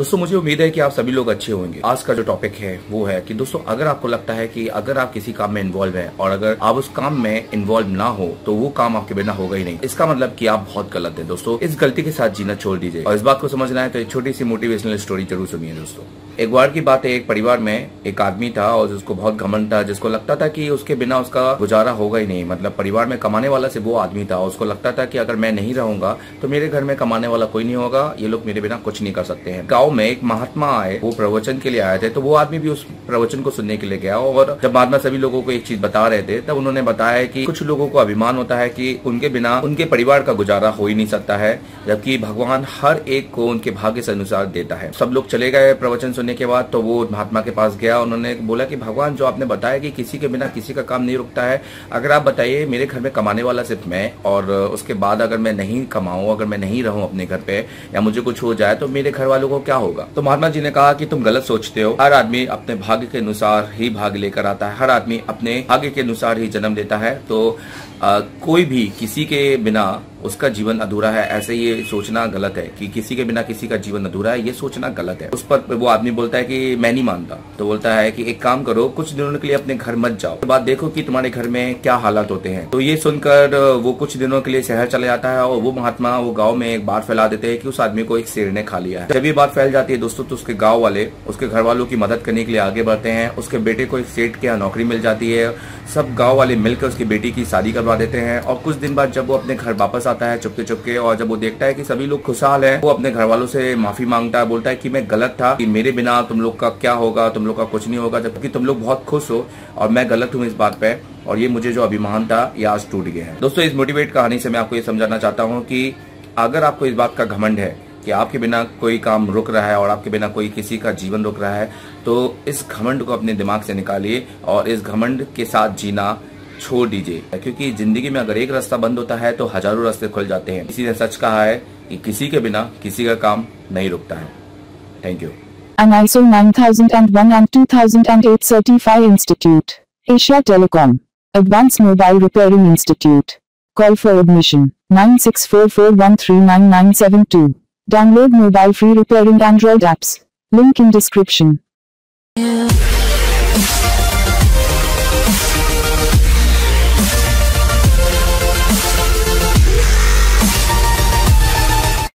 दोस्तों, मुझे उम्मीद है कि आप सभी लोग अच्छे होंगे। आज का जो टॉपिक है, वो है कि दोस्तों, अगर आपको लगता है कि अगर आप किसी काम में इन्वॉल्व हैं और अगर आप उस काम में इन्वॉल्व ना हो तो वो काम आपके बिना होगा ही नहीं। इसका मतलब कि आप बहुत गलत है दोस्तों। इस गलती के साथ जीना छोड़ दीजिए। और इस बात को समझना है तो एक छोटी सी मोटिवेशनल स्टोरी ज़रूर सुनिए दोस्तों। एक बार की बात है, एक परिवार में एक आदमी था और उसको बहुत घमंड था, जिसको लगता था कि उसके बिना उसका गुजारा होगा ही नहीं। मतलब परिवार में कमाने वाला से वो आदमी था उसको लगता था कि अगर मैं नहीं रहूँगा तो मेरे घर में कमाने वाला कोई नहीं होगा। ये लोग मेरे बिना कुछ नहीं कर सकते हैं। गाँव में एक महात्मा आए, वो प्रवचन के लिए आए थे तो वो आदमी भी उस प्रवचन को सुनने के लिए गया। और जब महात्मा सभी लोगों को एक चीज़ बता रहे थे, तब उन्होंने बताया कि कुछ लोगों को अभिमान होता है कि उनके बिना, उनके परिवार का गुजारा हो ही नहीं सकता है, जबकि भगवान हर एक को उनके भाग्य से अनुसार देता है। सब लोग चले गए प्रवचन सुनने के बाद तो वो महात्मा के पास गया। उन्होंने बोला कि, भगवान, जो आपने बताया कि किसी के बिना किसी का काम नहीं रुकता है, अगर आप बताइए, मेरे घर में कमाने वाला सिर्फ़ मैं, और उसके बाद अगर मैं नहीं कमाऊं, अगर मैं नहीं रहूँ अपने घर पे, या मुझे कुछ हो जाए तो मेरे घर वालों को क्या होगा? तो महात्मा जी ने कहा कि तुम गलत सोचते हो। हर आदमी अपने भाग्य के अनुसार ही भाग लेकर आता है। हर आदमी अपने भाग्य के अनुसार ही जन्म लेता है। तो आ, कोई भी किसी के बिना उसका जीवन अधूरा है। ऐसे ये सोचना गलत है कि किसी के बिना किसी का जीवन अधूरा है, ये सोचना गलत है। उस पर वो आदमी बोलता है कि मैं नहीं मानता। तो बोलता है कि एक काम करो, कुछ दिनों के लिए अपने घर मत जाओ। तो बात देखो कि तुम्हारे घर में क्या हालात होते हैं। तो ये सुनकर, वो कुछ दिनों के लिए शहर चले जाता है और वो महात्मा वो गाँव में एक बात फैला देते हैं कि उस आदमी को एक शेर ने खा लिया है। जब ये बात फैल जाती है दोस्तों तो उसके गाँव वाले, उसके घर वालों की मदद करने के लिए आगे बढ़ते हैं। उसके बेटे को एक सेठ के यहाँ नौकरी मिल जाती है। सब गाँव वाले मिलकर उसकी बेटी की शादी करवा देते हैं और कुछ दिन बाद जब वो अपने घर वापस आता है चुपके चुपके और जब वो देखता है कि सभी लोग खुशहाल हैं, वो अपने घर वालों से माफ़ी माँगता है, बोलता है कि मैं गलत था, कि मेरे बिना तुम लोग का क्या होगा, तुम लोग का कुछ नहीं होगा, जबकि तुम लोग बहुत खुश हो और मैं गलत हूँ इस बात पे और ये मुझे जो अभिमान था, ये आज टूट गया है। दोस्तों, इस मोटिवेट कहानी से मैं आपको ये समझाना चाहता हूँ कि अगर आपको इस बात का घमंड है कि आपके बिना कोई काम रुक रहा है और आपके बिना कोई किसी का जीवन रुक रहा है तो इस घमंड को अपने दिमाग से निकालिए और इस घमंड के साथ जीना छोड़ दीजिए क्योंकि ज़िंदगी में अगर एक रास्ता बंद होता है तो हज़ारों रास्ते खुल जाते हैं किसी ने सच कहा है कि किसी के बिना किसी का काम नहीं रुकता है thank you An ISO 9001 and 2008 Certified Institute. Asia Telecom. Advanced Mobile Repairing Institute. Call for admission 9644139972. Download mobile free repairing Android apps. Link in description. Yeah.